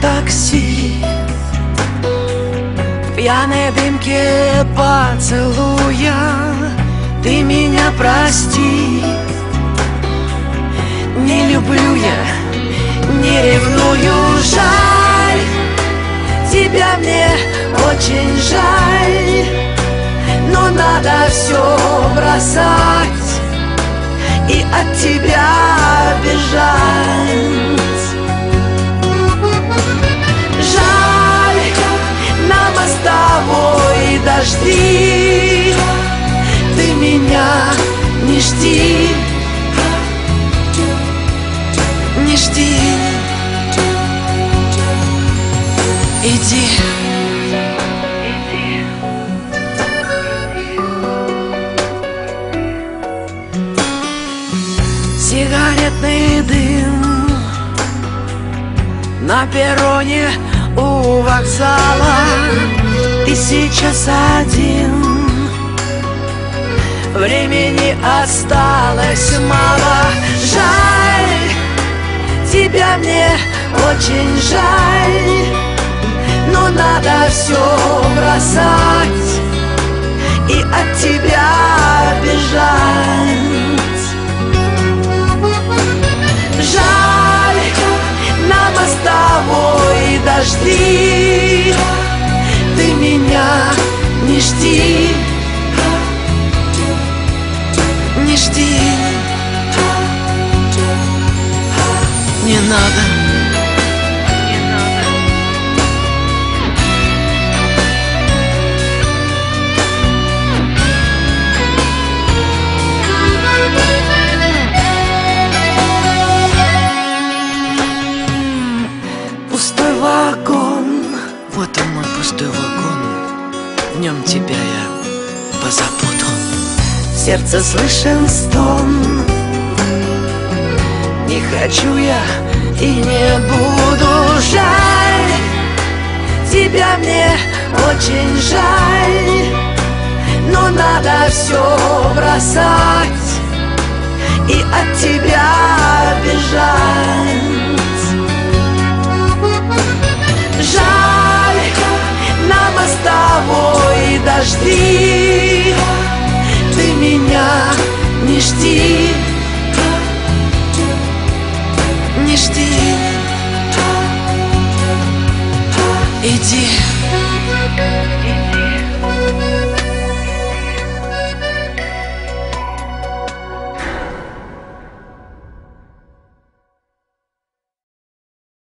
такси. В пьяной дымке поцелуя Ты меня прости. Не люблю я, не ревную, жаль. Тебя мне очень жаль Но надо все бросать. И от тебя мостовой дожди Ты меня не жди. Не жди. Иди. Сигаретный дым На перроне у вокзала Ты сейчас один. Времени осталось мало. Жаль, тебя мне очень жаль. Но надо все бросать И от тебя бежать. Жаль, на мостовой дожди Ты меня не жди. Не жди. Не надо нем тебя я позабуду. Сердце слышен стон. Не хочу я и не буду Жаль, тебя мне очень жаль Но надо все бросать. И от тебя подожди, ты меня не жди, не жди, иди.